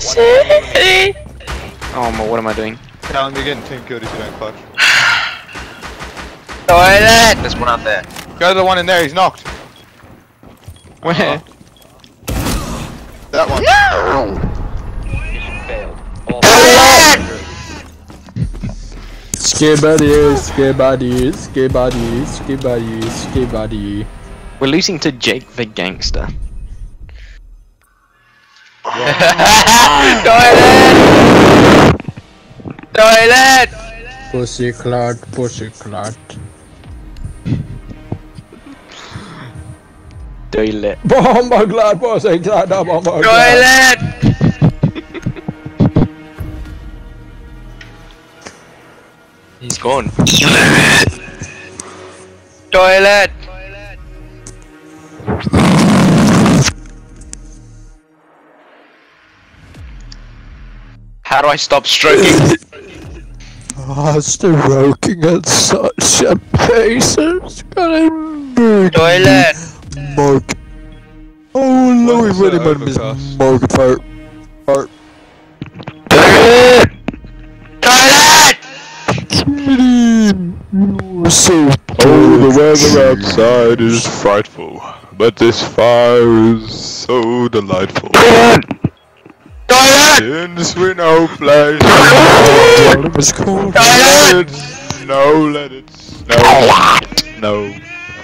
city. Oh, my, what am I doing? Tell him again, team killed if you don't clutch. Toilet! There's one out there. Go to the one in there, he's knocked. Where? Uh-huh. That one. No! Skibidi, skibidi, skibidi, skibidi, skibidi. We're losing to Jake the Gangster. Toilet! Toilet! Pussy clot, pussy clot. Toilet. Bomba clot, pussy clot, bomba clot. Toilet! He's gone. Toilet! How do I stop stroking? Oh, stroking at such a pace, it's gonna murk Toilet! Mark. Oh, Louis What's the Whitman is overcast? Mark fart. Fart. Toilet! Toilet! You're so Oh, the weather outside is frightful, but this fire is so delightful. Since we no play. it was No, let it snow. No.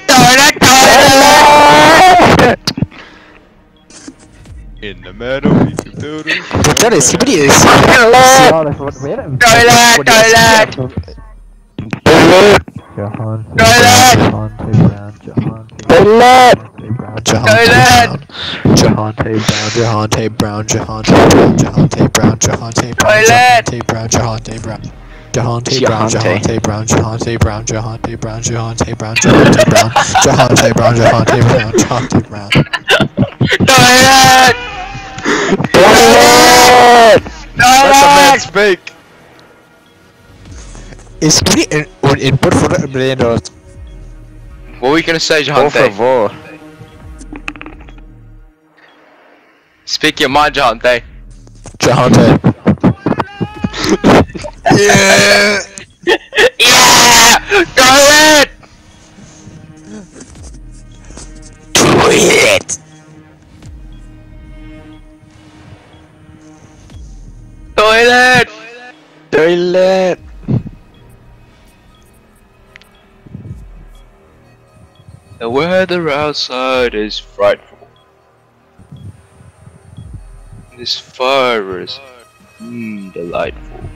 Toilet, toilet. In the meadow, we can build it. Toilet. Toilet, toilet. Toilet. Toilet. Toilet! Jhante Brown, Jhante Brown, Jhante Brown, Jhante Brown, Jhante Brown, Brown, Jhante Brown, Jhante Brown, Jhante Brown, Jhante Brown, Jhante Brown, Jhante Brown, Jhante Brown, Jhante Brown, Jhante Brown, Jhante Brown. Toilet! Let the man Toilet! speak. Is pretty un input for a million dollars. What were you gonna say, Por Jhante? favor. Speak your mind, Jhante. Jhante. Yeah! yeah! Toilet! Tweet. Toilet! Toilet. The weather outside is frightful. This fire is mm, delightful.